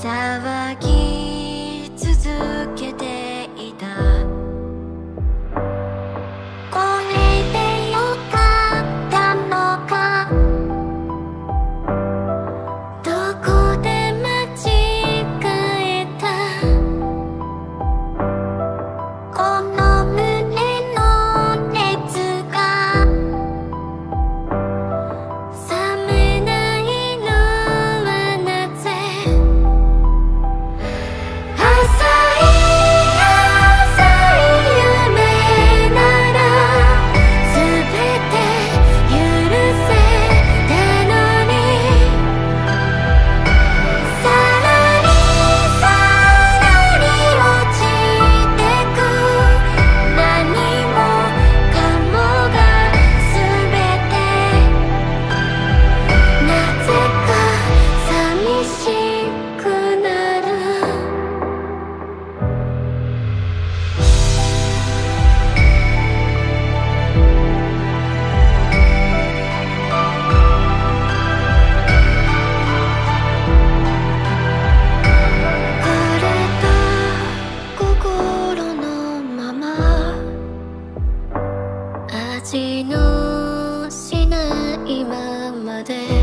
騒ぎしないままで。